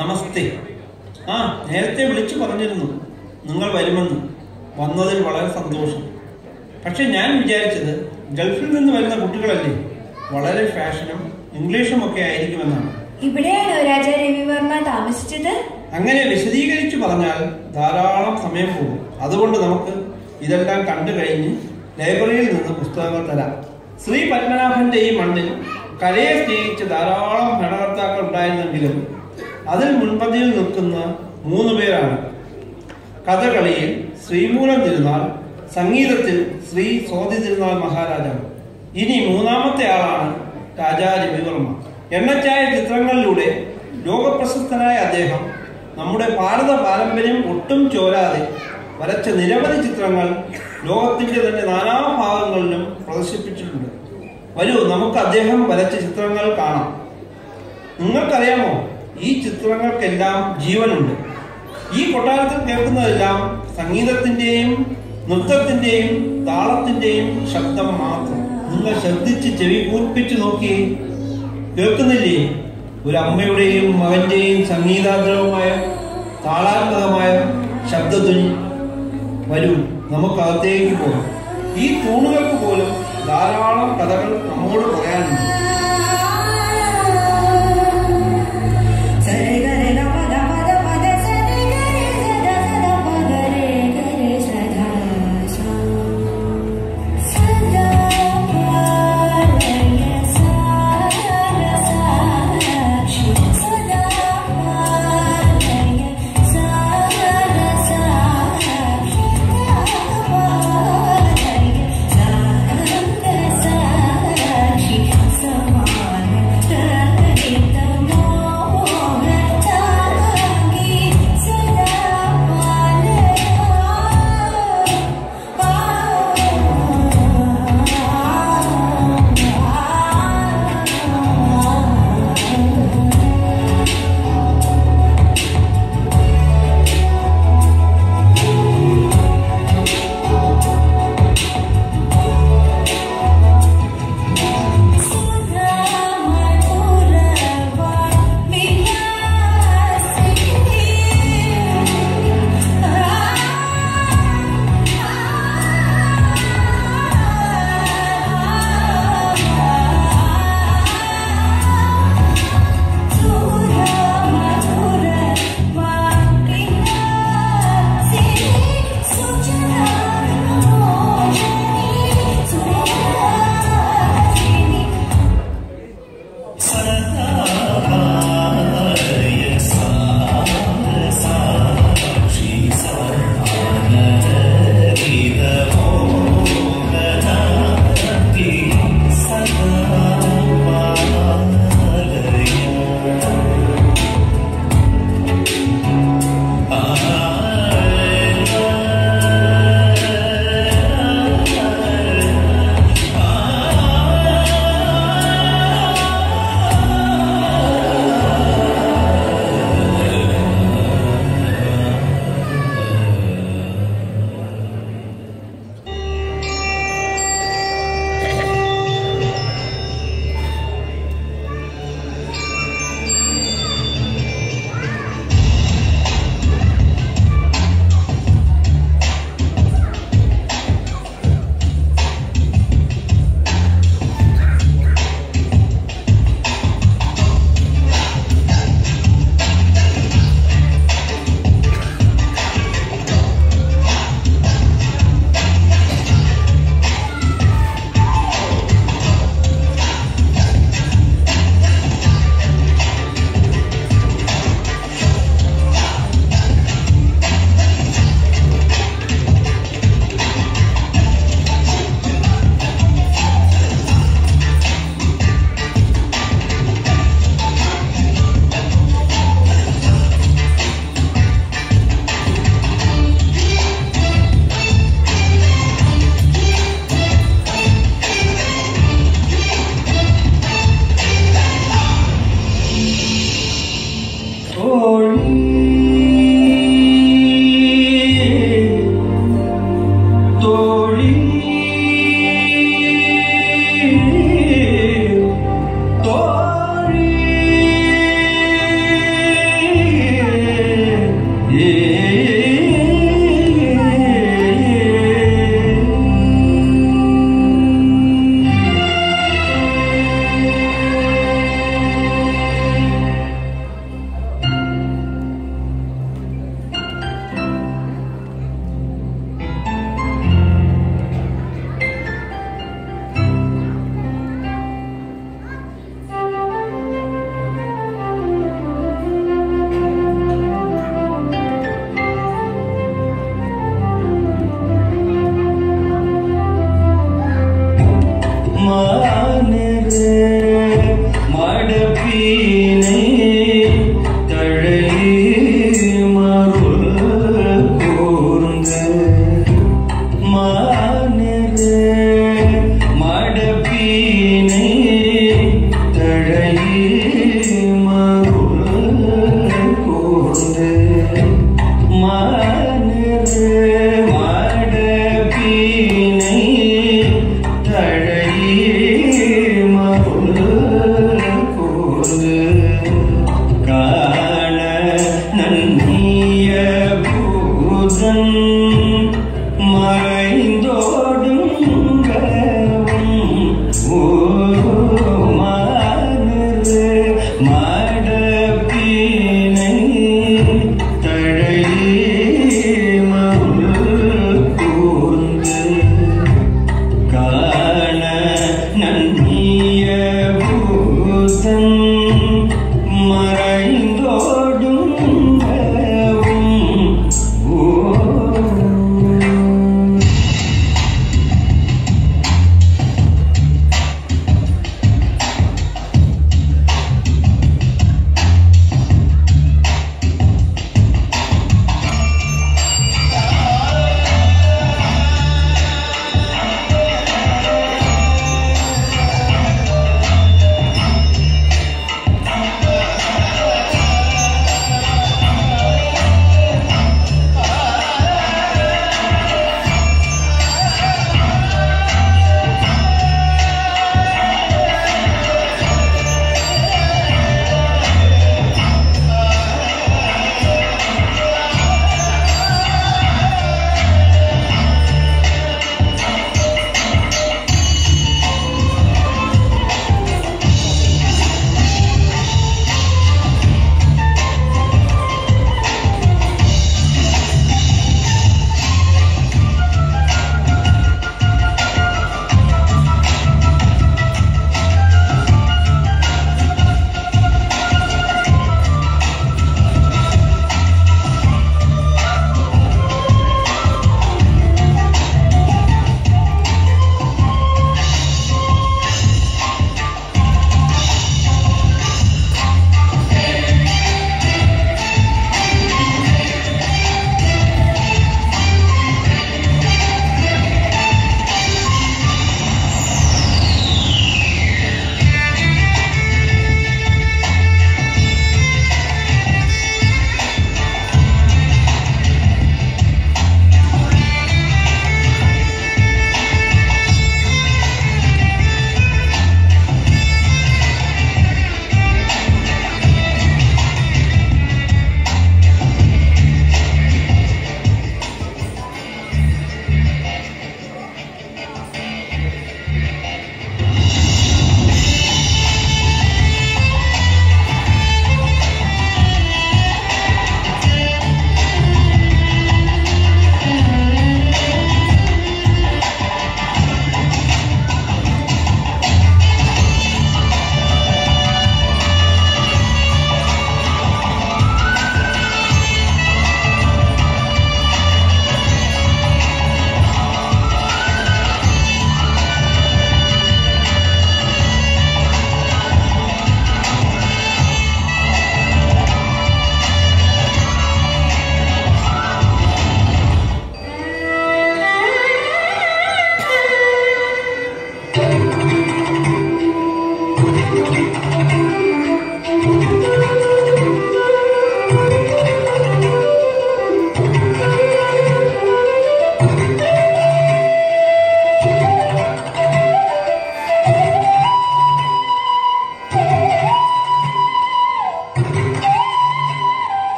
നമസ്തേ. ആ നേരത്തെ വിളിച്ചു പറഞ്ഞിരുന്നു. നിങ്ങൾ വരുമെന്ന്. വന്നതിൽ വളരെ സന്തോഷം. പക്ഷെ ഞാൻ വിചാരിച്ചത് ഗൾഫിൽ നിന്ന് വരുന്ന കുട്ടികളല്ലേ? വളരെ ഫാഷനും ഇംഗ്ലീഷും ഒക്കെ ആയിരിക്കുമെന്നാണ്. ഇവിടെയാണ് രാജാ രവിവർമ്മ താമസിച്ചത്? അങ്ങനെ വിശദീകരിച്ചു പറഞ്ഞാൽ ധാരാളം സമയം പോകും. അതുകൊണ്ട് നമുക്ക് ഇതെല്ലാം കണ്ടു കഴിഞ്ഞ് ലൈബ്രറിയിൽ നിന്ന് പുസ്തകങ്ങൾ തരാം. ശ്രീ പത്മനാഭന്റെ ഈ മണ്ണിൽ കലയെ സ്നേഹിച്ച ധാരാളം ഭരണകർത്താക്കൾ ഉണ്ടായിരുന്നെങ്കിലും അതിൽ മുൻപന്തിയിൽ നിൽക്കുന്ന മൂന്ന് പേരാണ്. കഥകളിയിൽ ശ്രീമൂലം തിരുനാൾ സംഗീതത്തിൽ ശ്രീ സ്വാതി തിരുനാൾ മഹാരാജാവ്. ഇനി മൂന്നാമത്തെ ആളാണ് രാജാ രവിവർമ്മ എണ്ണച്ചായ ചിത്രങ്ങളിലൂടെ ലോകപ്രശസ്തനായ അദ്ദേഹം നമ്മുടെ ഭാരത പാരമ്പര്യം ഒട്ടും ചോരാതെ വരച്ച നിരവധി ചിത്രങ്ങൾ ലോകത്തിന്റെ തന്നെ നാനാ ഭാഗങ്ങളിലും പ്രദർശിപ്പിച്ചിട്ടുണ്ട്. വരൂ നമുക്ക് അദ്ദേഹം വരച്ച ചിത്രങ്ങൾ കാണാം. നിങ്ങൾക്കറിയാമോ? ഈ ചിത്രങ്ങൾക്കെല്ലാം ജീവനുണ്ട്. ഈ കൊട്ടാരത്തിൽ കേൾക്കുന്നതെല്ലാം സംഗീതത്തിന്റെയും നൃത്തത്തിന്റെയും താളത്തിന്റെയും ശബ്ദം മാത്രം. നിങ്ങൾ ശ്രദ്ധിച്ച് ചെവി കൂർപ്പിച്ചു നോക്കി കേൾക്കുന്നില്ലേ? ഒരു അമ്മയുടെയും മകന്റെയും സംഗീതാഗ്രഹമായ താളാത്മകമായ ശബ്ദധ്വനി വരൂ. നമുക്കകത്തേക്ക് പോകാം. ഈ തൂണുകൾക്ക് പോലും ധാരാളം കഥകൾ നമ്മോട് പറയാനുണ്ട്.